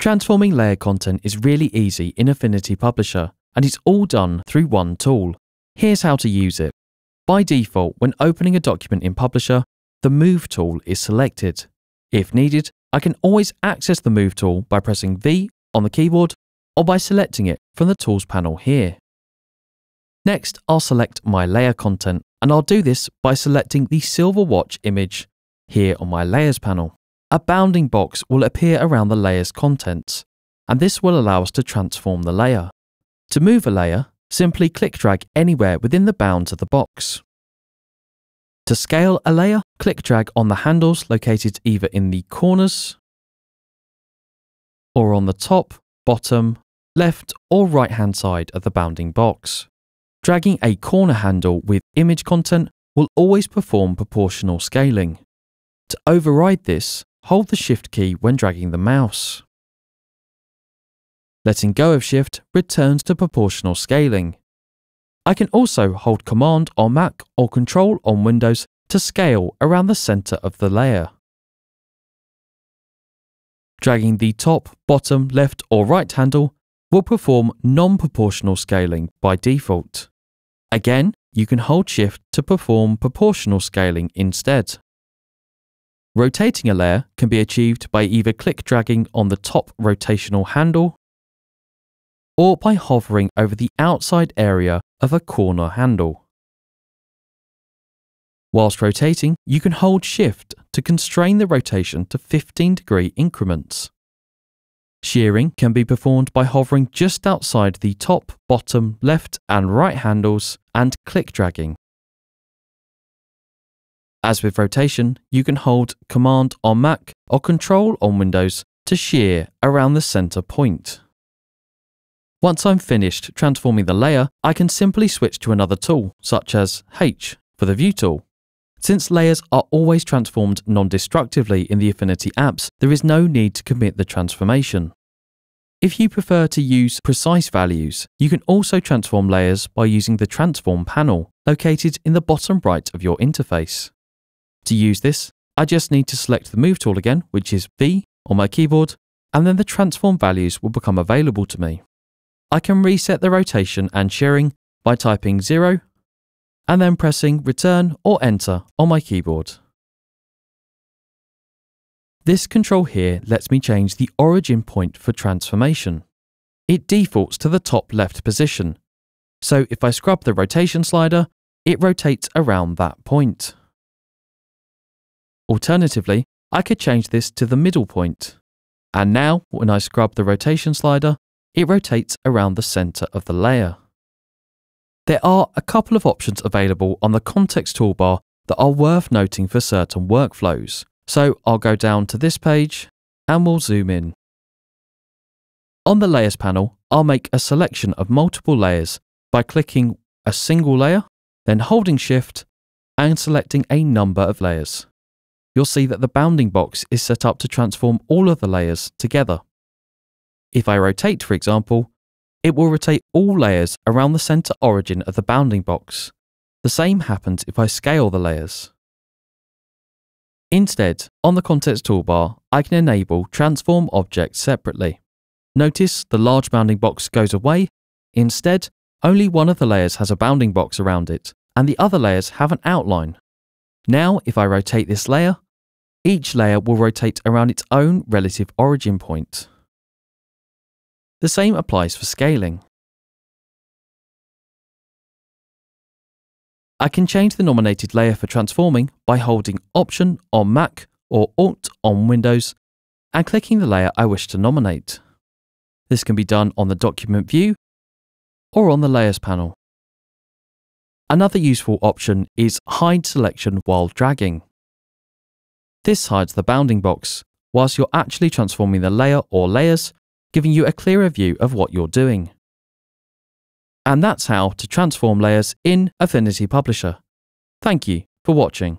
Transforming layer content is really easy in Affinity Publisher, and it's all done through one tool. Here's how to use it. By default, when opening a document in Publisher, the Move tool is selected. If needed, I can always access the Move tool by pressing V on the keyboard or by selecting it from the Tools panel here. Next, I'll select my layer content, and I'll do this by selecting the silver watch image here on my Layers panel. A bounding box will appear around the layer's contents, and this will allow us to transform the layer. To move a layer, simply click drag anywhere within the bounds of the box. To scale a layer, click drag on the handles located either in the corners or on the top, bottom, left or right hand side of the bounding box. Dragging a corner handle with image content will always perform proportional scaling. To override this, hold the Shift key when dragging the mouse. Letting go of Shift returns to proportional scaling. I can also hold Command on Mac or Control on Windows to scale around the center of the layer. Dragging the top, bottom, left or right handle will perform non-proportional scaling by default. Again, you can hold Shift to perform proportional scaling instead. Rotating a layer can be achieved by either click dragging on the top rotational handle or by hovering over the outside area of a corner handle. Whilst rotating, you can hold Shift to constrain the rotation to 15 degree increments. Shearing can be performed by hovering just outside the top, bottom, left and right handles and click dragging. As with rotation, you can hold Command on Mac or Control on Windows to shear around the center point. Once I'm finished transforming the layer, I can simply switch to another tool, such as H for the View tool. Since layers are always transformed non-destructively in the Affinity apps, there is no need to commit the transformation. If you prefer to use precise values, you can also transform layers by using the Transform panel, located in the bottom right of your interface. To use this, I just need to select the Move tool again, which is V on my keyboard, and then the transform values will become available to me. I can reset the rotation and shearing by typing 0 and then pressing Return or Enter on my keyboard. This control here lets me change the origin point for transformation. It defaults to the top left position, so if I scrub the rotation slider, it rotates around that point. Alternatively, I could change this to the middle point. And now, when I scrub the rotation slider, it rotates around the center of the layer. There are a couple of options available on the context toolbar that are worth noting for certain workflows. So I'll go down to this page and we'll zoom in. On the Layers panel, I'll make a selection of multiple layers by clicking a single layer, then holding Shift and selecting a number of layers. You'll see that the bounding box is set up to transform all of the layers together. If I rotate, for example, it will rotate all layers around the center origin of the bounding box. The same happens if I scale the layers. Instead, on the Context toolbar, I can enable Transform Objects separately. Notice the large bounding box goes away. Instead, only one of the layers has a bounding box around it, and the other layers have an outline. Now, if I rotate this layer, each layer will rotate around its own relative origin point. The same applies for scaling. I can change the nominated layer for transforming by holding Option on Mac or Alt on Windows and clicking the layer I wish to nominate. This can be done on the document view or on the Layers panel. Another useful option is Hide Selection while dragging. This hides the bounding box, whilst you're actually transforming the layer or layers giving you a clearer view of what you're doing. And that's how to transform layers in Affinity Publisher. Thank you for watching.